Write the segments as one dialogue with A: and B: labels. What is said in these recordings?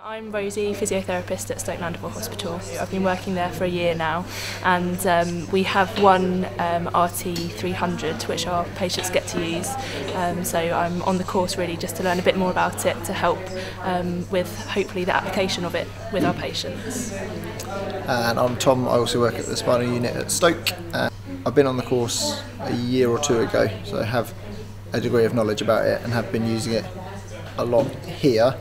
A: I'm Rosie, physiotherapist at Stoke Mandeville Hospital. I've been working there for a year now and um, we have one um, RT300 which our patients get to use. Um, so I'm on the course really just to learn a bit more about it to help um, with hopefully the application of it with our patients.
B: And I'm Tom, I also work at the spinal unit at Stoke. Uh, I've been on the course a year or two ago so I have a degree of knowledge about it and have been using it a lot here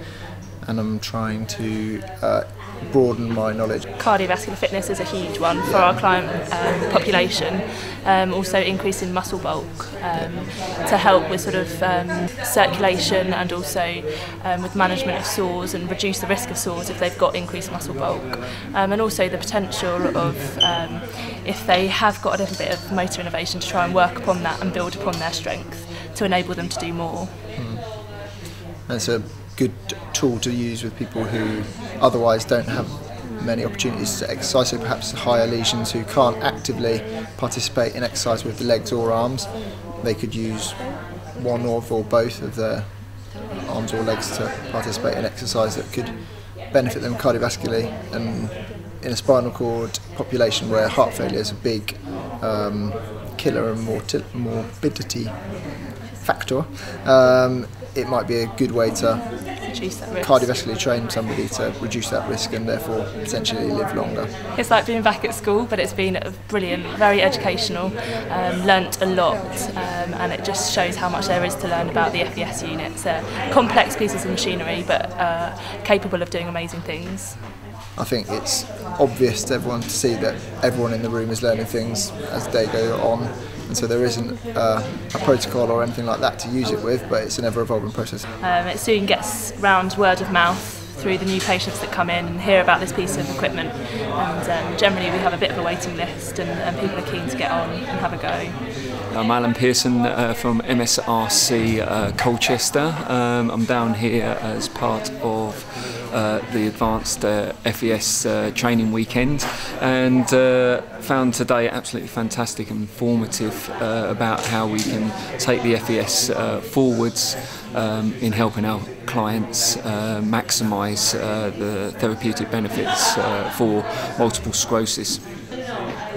B: and I'm trying to uh, broaden my knowledge.
A: Cardiovascular fitness is a huge one for our client um, population. Um, also increasing muscle bulk um, to help with sort of um, circulation and also um, with management of sores and reduce the risk of sores if they've got increased muscle bulk. Um, and also the potential of um, if they have got a little bit of motor innervation to try and work upon that and build upon their strength to enable them to do more. Mm.
B: That's a good tool to use with people who otherwise don't have many opportunities to exercise, so perhaps higher lesions who can't actively participate in exercise with the legs or arms. They could use one or, both of their arms or legs to participate in exercise that could benefit them cardiovascularly and in a spinal cord population where heart failure is a big um, killer and morbidity factor, um, it might be a good way to cardiovascularly train somebody to reduce that risk and therefore potentially live longer.
A: It's like being back at school, but it's been brilliant, very educational, um, learnt a lot, um, and it just shows how much there is to learn about the FES unit. It's a complex pieces of machinery, but uh, capable of doing amazing things.
B: I think it's obvious to everyone to see that everyone in the room is learning things as they go on and so there isn't uh, a protocol or anything like that to use it with but it's an ever evolving process.
A: Um, it soon gets round word of mouth through the new patients that come in and hear about this piece of equipment and um, generally we have a bit of a waiting list and, and people are keen to get on and have a go.
C: I'm Alan Pearson uh, from MSRC uh, Colchester. Um, I'm down here as part of uh, the advanced uh, FES uh, training weekend and uh, found today absolutely fantastic and informative uh, about how we can take the FES forwards um, in helping our clients maximise the therapeutic benefits for multiple sclerosis.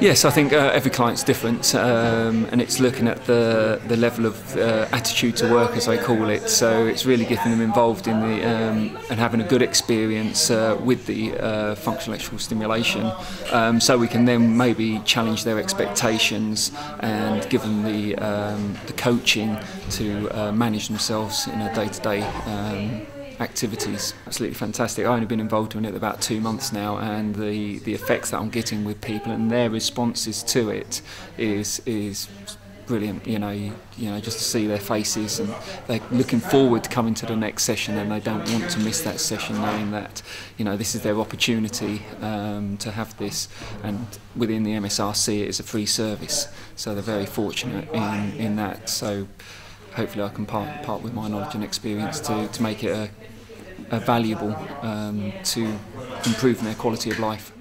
C: Yes, I think uh, every client's different, um, and it's looking at the the level of uh, attitude to work, as I call it. So it's really getting them involved in the um, and having a good experience uh, with the uh, functional electrical stimulation, um, so we can then maybe challenge their expectations and give them the um, the coaching to uh, manage themselves in a day to day activities. Absolutely fantastic. I've only been involved in it about two months now, and the the effects that I'm getting with people and their responses to it is is brilliant. You know, you, you, know, just to see their faces and they're looking forward to coming to the next session, and they don't want to miss that session, knowing that you know this is their opportunity um, to have this. And within the MSRC, it is a free service, so they're very fortunate in in that. So hopefully I can part, part with my knowledge and experience to, to make it a, a valuable um, to improving their quality of life.